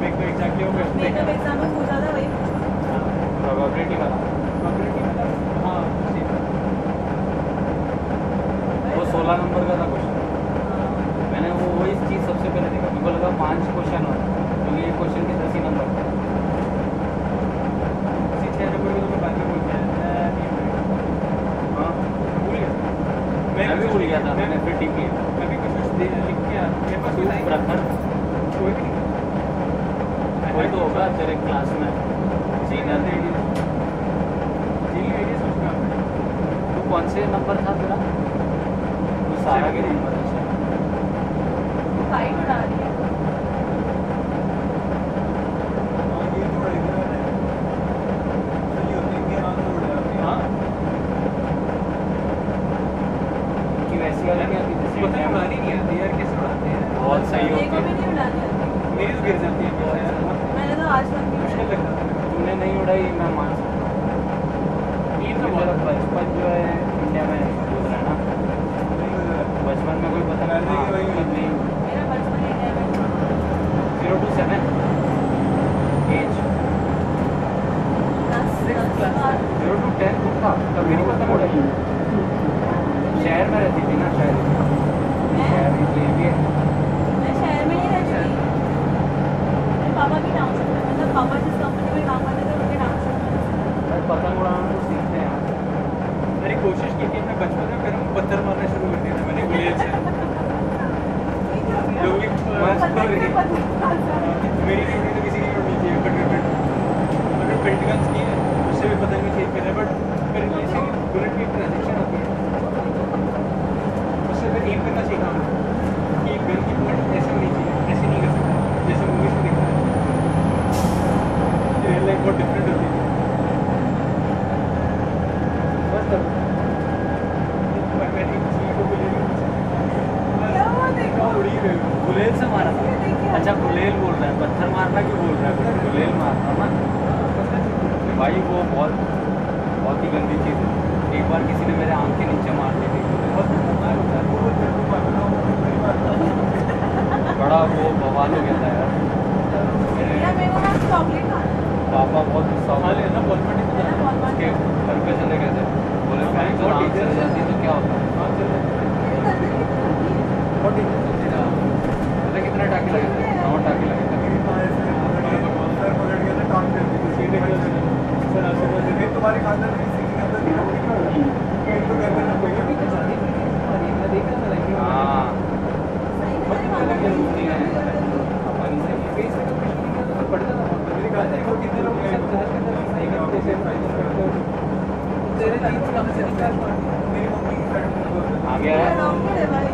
Make तो exactly हो गया। मेक का एग्ज़ाम में पूछा था वही। प्रोबेबिलिटी वाला प्रोबेबिलिटी वाला हाँ वो 16 नंबर का था क्वेश्चन हाँ। मैंने वो वही चीज़ सबसे पहले देखा। मेरे को लगा पाँच क्वेश्चन हो क्योंकि तो ये क्वेश्चन के 80 नंबर थे। इसी छह नंबर को तो बाद में बोल दिया मैं भूल गया। मैं भी भूल गया था। मैंने हर एक क्लास में जी ना लेडीज़ जी लेडीज़ उसका तू कौन से नंबर वो बहुत बहुत ही गंदी चीज़ है। एक बार किसी ने मेरे आम के नीचे मार दी थी। बड़ा वो बवाल हो गया था यार। है पापा बहुत गुस्सा लिया ना उसके घर पे चले गए थे। बोले बैंक तो आम चले जाती तो क्या होता हाँ? है। ठीक है। कितने टाके लगे थे? नौ टाके लगे थे। Now approaching Elizabeth हाँ सही में मेरे पापा की नहीं। है। अपन से तेरे कहाँ से निकाल आ गया है